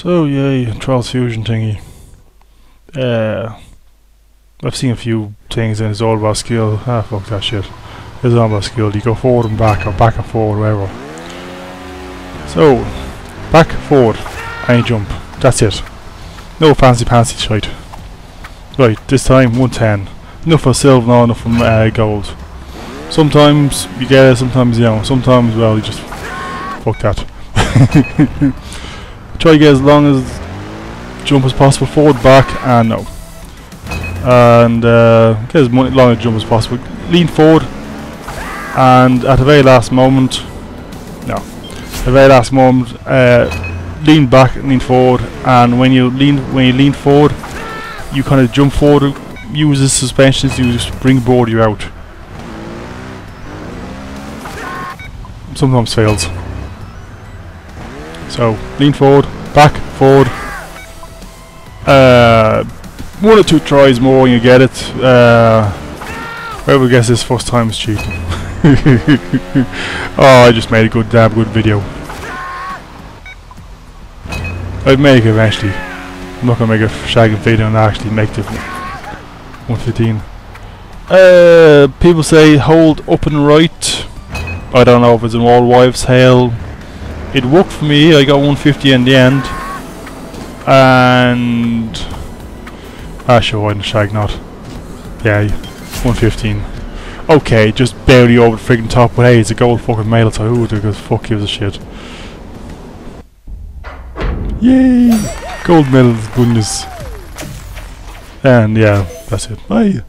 So yay, Trials Fusion thingy. Uh, I've seen a few things and it's all about skill. Ah, fuck that shit. It's all about skill. You go forward and back, or back and forward, whatever. So, back, forward, and jump. That's it. No fancy fancy shite. Right, this time 110. Enough for silver, no, enough for uh, gold. Sometimes you get it, sometimes you don't. Sometimes, well, you just fuck that. Try to get as long as jump as possible, forward, back, and no. And uh, get as long a jump as possible. Lean forward, and at the very last moment, no, the very last moment, uh, lean back, lean forward, and when you lean when you lean forward, you kind of jump forward, use the just bring board you out. Sometimes fails. So lean forward, back, forward. Uh, one or two tries more and you get it. Uh, whoever gets this first time is cheating. oh, I just made a good damn good video. I'd make it eventually. I'm not gonna make a shagging video and actually make the 115. Uh, people say hold up and right. I don't know if it's an all wives tale. It worked for me. I got 150 in the end. And ah, sure, why didn't shag not? Yeah, 115. Okay, just barely over the friggin' top, but hey, it's a gold fucking medal, so who the fuck gives a shit? Yay! Gold medal, goodness. And yeah, that's it. Bye.